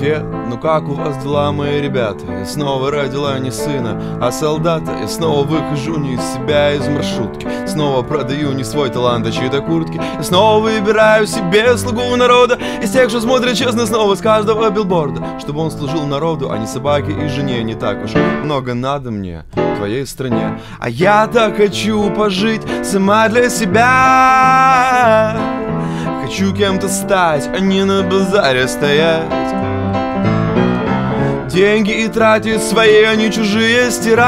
Ну как у вас дела, мои ребята? Я снова родила не сына, а солдата. Я снова выхожу не из себя, из маршрутки. Снова продаю не свой талант, а чьи-то куртки. Я снова выбираю себе слугу народа. Из тех, что смотрят честно снова с каждого билборда. Чтобы он служил народу, а не собаке и жене. Не так уж много надо мне твоей стране. А я так хочу пожить сама для себя. Хочу кем-то стать, а не на базаре стоять Деньги и тратить свои, а не чужие стирать.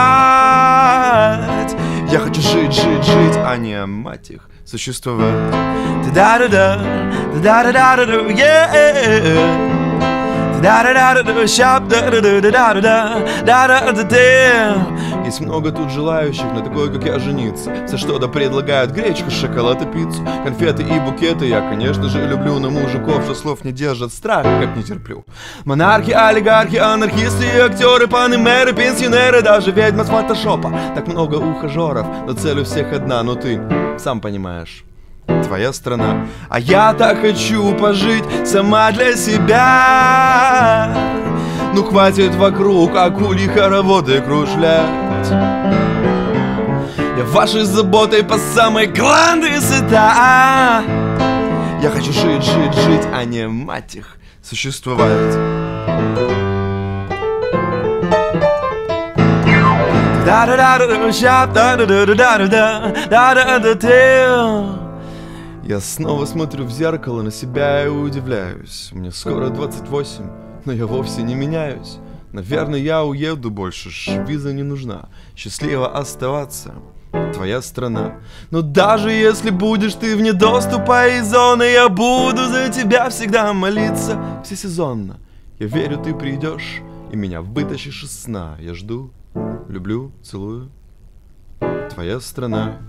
Я хочу жить, жить, жить, а не мать их существовать Да-да-да, да-да-да-да, yeah да-да-да-да, щап, да-да-да-да-да, да-да-да-да. Есть много тут желающих на такой, как я, жениться. Все что-то предлагают гречку, шоколад и пиццу, конфеты и букеты. Я, конечно же, люблю, но мужиков, что слов не держат, страх как не терплю. Монархи, олигархи, анархисты и актеры, паны, мэры, пенсионеры, даже ведьма с фотошопа. Так много ухажеров, но цель у всех одна, но ты сам понимаешь твоя страна. А я так хочу пожить сама для себя. Ну хватит вокруг акули хороводы кружлять. Я вашей заботой по самой гланды сыта. Я хочу жить, жить, жить, а не мать их существовать. Да да да да да да да да да да да да я снова смотрю в зеркало на себя и удивляюсь. Мне скоро 28, но я вовсе не меняюсь. Наверное, я уеду больше, ж виза не нужна. Счастливо оставаться, твоя страна. Но даже если будешь ты вне доступа и зоны, я буду за тебя всегда молиться всесезонно. Я верю, ты придешь и меня вытащишь из сна. Я жду, люблю, целую. Твоя страна.